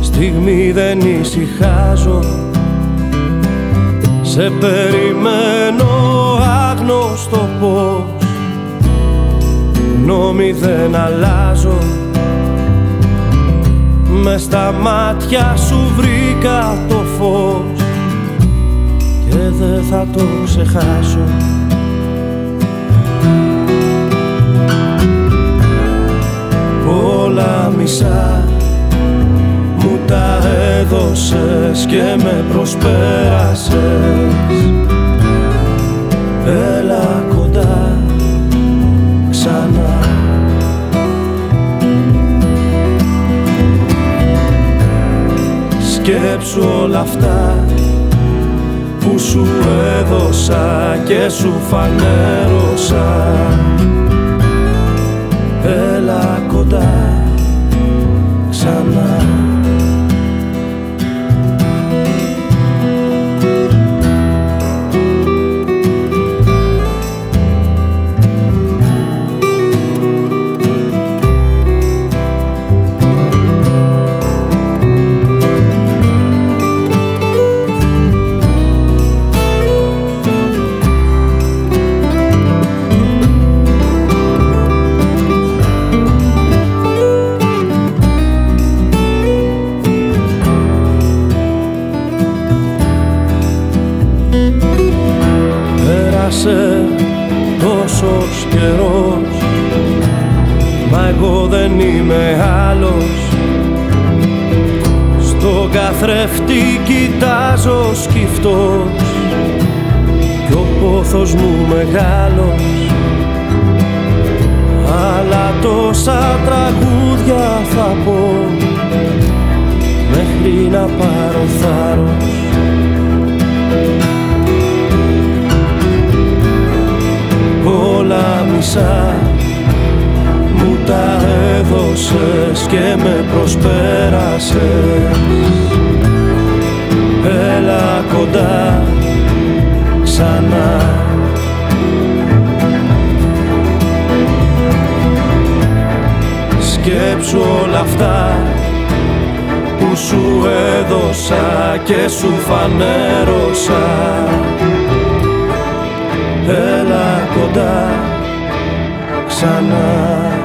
Στιγμή δεν ησυχάζω. Σε περιμένω άγνωστο πω Γνώμη δεν αλλάζω. Με στα μάτια σου βρήκα το φως, Και δεν θα το ξεχάσω. Όλα μισά. Μου τα έδωσες και με προσπέρασες. Έλα κοντά ξανά. Σκέψου όλα αυτά που σου έδωσα και σου φανέρωσα. Έλα κοντά εγώ δεν είμαι άλλος. Στο καθρέφτη κοιτάζω σκυφτός Κι ο πόθος μου μεγάλος. Αλλά τόσα τραγούδια θα πω Μέχρι να πάρω θάρρος έδωσες και με προσπέρασες. Έλα κοντά ξανά. Σκέψου όλα αυτά που σου έδωσα και σου φανέρωσα. Έλα κοντά ξανά